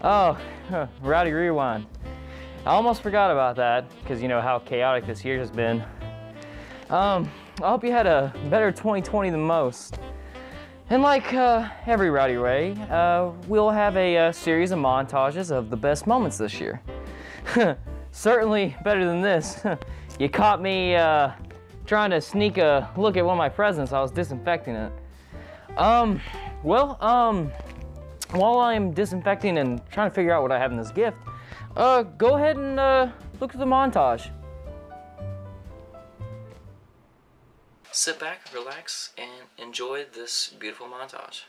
Oh, oh, Rowdy Rewind. I almost forgot about that because you know how chaotic this year has been. Um, I hope you had a better 2020 than most. And like uh, every Rowdy Ray, uh, we'll have a, uh series of montages of the best moments this year. Certainly better than this. you caught me uh, trying to sneak a look at one of my presents. I was disinfecting it. Um, well, um, while I'm disinfecting and trying to figure out what I have in this gift, uh, go ahead and uh, look at the montage. Sit back, relax, and enjoy this beautiful montage.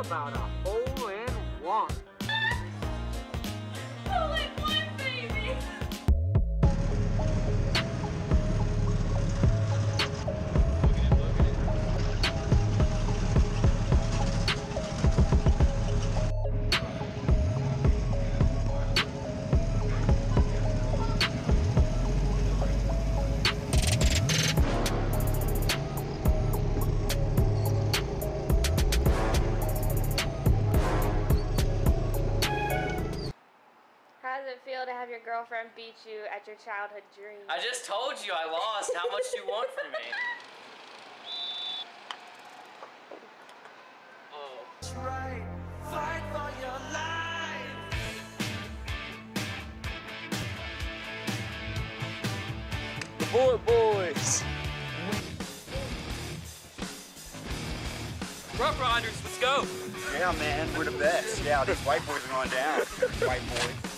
About a hole in one. Girlfriend beat you at your childhood dream? I just told you I lost. How much do you want from me? Oh. The Boy Boys. Rough Riders, let's go. Yeah, man, we're the best. Yeah, these white boys are going down. White boys.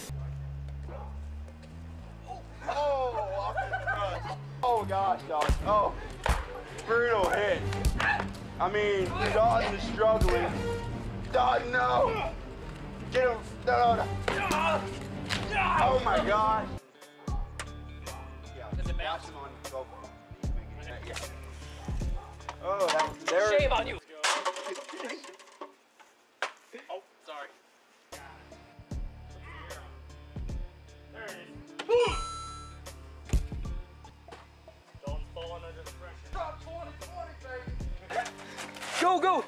Oh gosh, dog. Oh, brutal hit. I mean, Dalton is struggling. Dalton, no. Get him. No, no, no. Oh my gosh. Yeah. Oh, that was there. Shame on you. Go, go!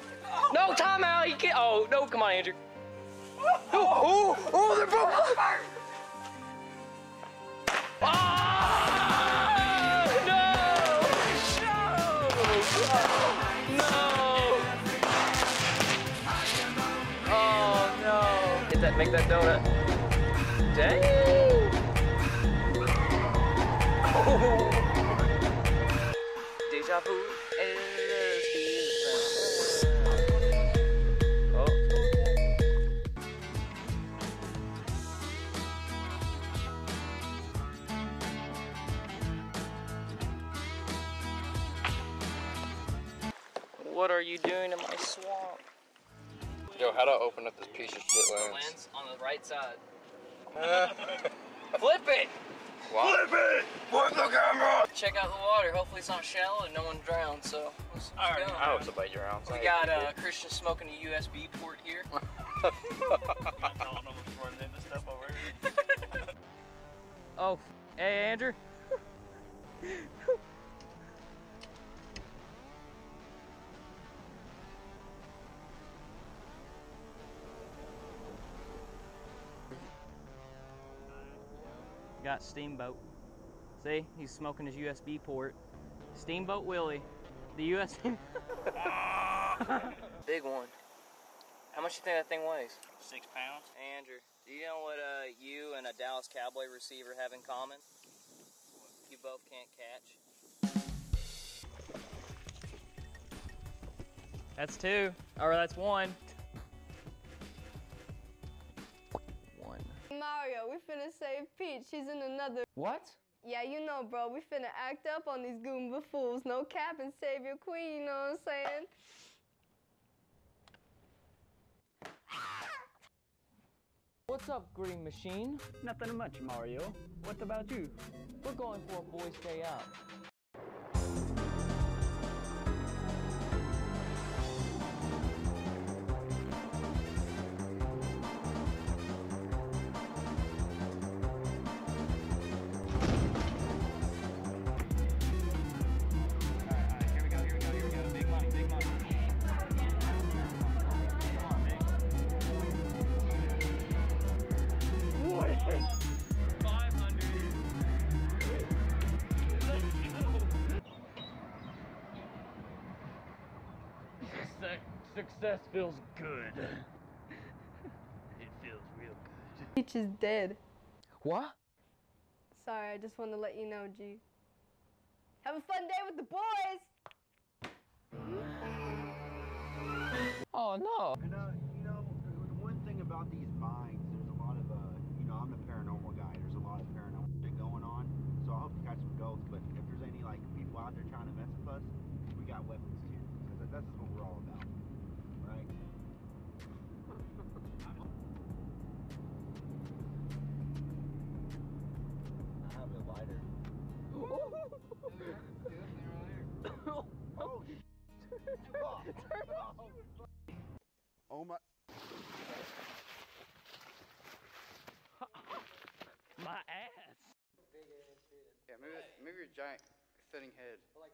No, timeout! You can't. Oh, no, come on, Andrew. Oh, oh, oh, they're both. No! No! Oh no! Hit that, make that donut. Dang! Oh. What are you doing in my swamp? Yo, how do I open up this piece of shit lens? Lens on the right side. Flip it! Flip it! Flip the camera! Check out the water. Hopefully it's not shallow and no one drowned. So let's, let's go. I hope somebody drowns. We got uh, Christian smoking a USB port here. oh, hey Andrew. Got Steamboat. See, he's smoking his USB port. Steamboat Willie, the USB. Big one. How much do you think that thing weighs? Six pounds. Andrew, do you know what uh, you and a Dallas Cowboy receiver have in common? You both can't catch. That's two. Or that's one. Mario, we finna save Peach. She's in another. What? Yeah, you know, bro. We finna act up on these Goomba fools. No cap and save your queen. You know what I'm saying? What's up, Green Machine? Nothing much, Mario. What about you? We're going for a boys' day out. Success feels good. It feels real good. Peach is dead. What? Sorry, I just want to let you know, G. Have a fun day with the boys! Oh no. And, uh, you know, one thing about these mines, there's a lot of, uh, you know, I'm the paranormal guy. There's a lot of paranormal shit going on. So I hope to catch some ghosts. But if there's any, like, people out there trying to mess with us, we got weapons too. Because that's what we're Oh my. My ass. Yeah, move, it, move your giant, thinning head.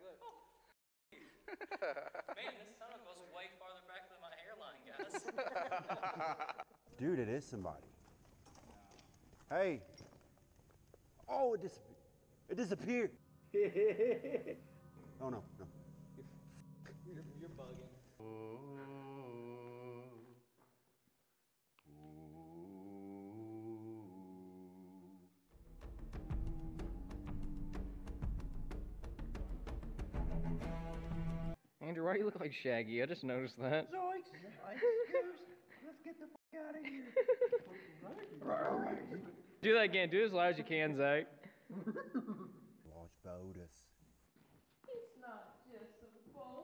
Man, this tunnel goes way farther back than my hairline, guys. Dude, it is somebody. Hey. Oh, it disappeared. It disappeared. oh no, no. you're, you're bugging. Oh. Andrew, why do you look like Shaggy? I just noticed that. Do that again. Do it as loud as you can, Zach. Watch Botus. It's not just a phone.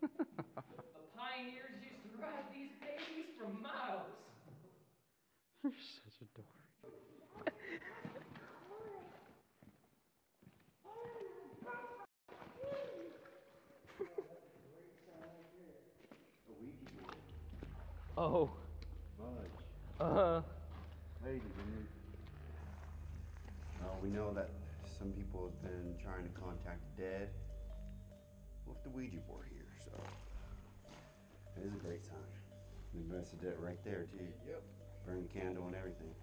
The pioneers used to ride these babies for miles. You're such a dork. Oh. Uh. Hey, uh, we know that some people have been trying to contact the dead with the Ouija board here, so it is a great time. We invested it right there too. Yep. Burn the candle and everything.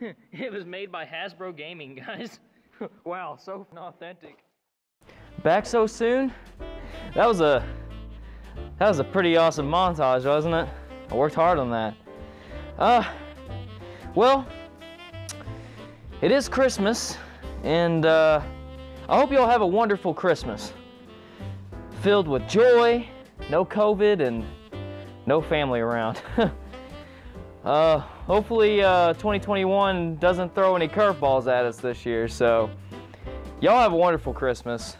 it was made by Hasbro Gaming, guys. wow, so authentic. Back so soon? That was a that was a pretty awesome montage, wasn't it? I worked hard on that. Uh, well, it is Christmas, and uh, I hope you all have a wonderful Christmas, filled with joy, no COVID, and no family around. uh, hopefully, uh, 2021 doesn't throw any curveballs at us this year. So, y'all have a wonderful Christmas.